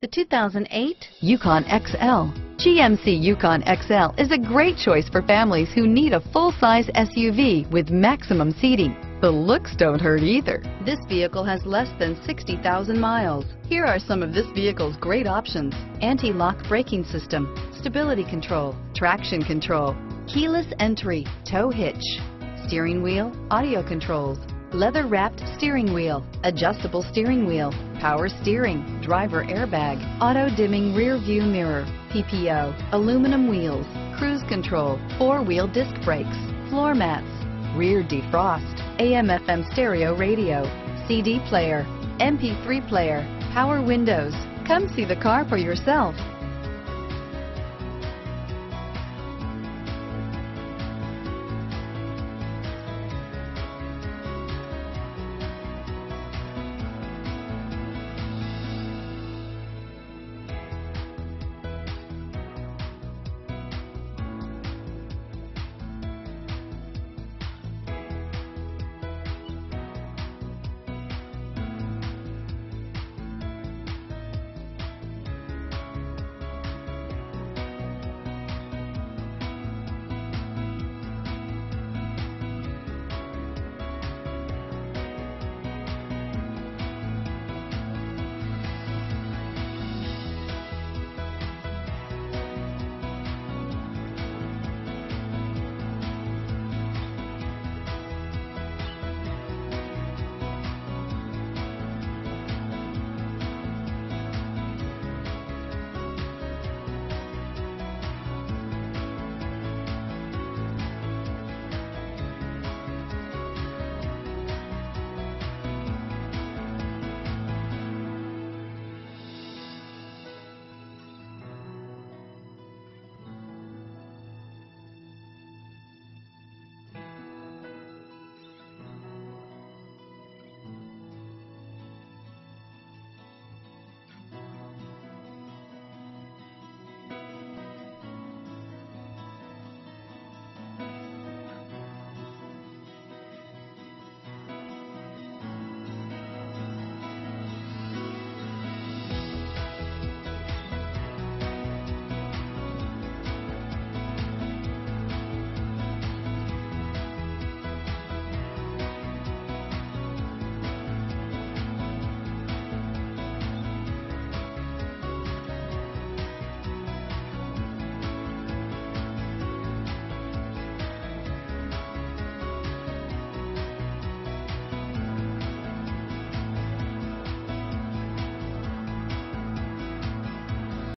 The 2008 Yukon XL. GMC Yukon XL is a great choice for families who need a full-size SUV with maximum seating. The looks don't hurt either. This vehicle has less than 60,000 miles. Here are some of this vehicle's great options. Anti-lock braking system, stability control, traction control, keyless entry, tow hitch, steering wheel, audio controls, leather-wrapped steering wheel, adjustable steering wheel, power steering, driver airbag, auto-dimming rear view mirror, PPO, aluminum wheels, cruise control, four-wheel disc brakes, floor mats, rear defrost, AM FM stereo radio, CD player, MP3 player, power windows. Come see the car for yourself.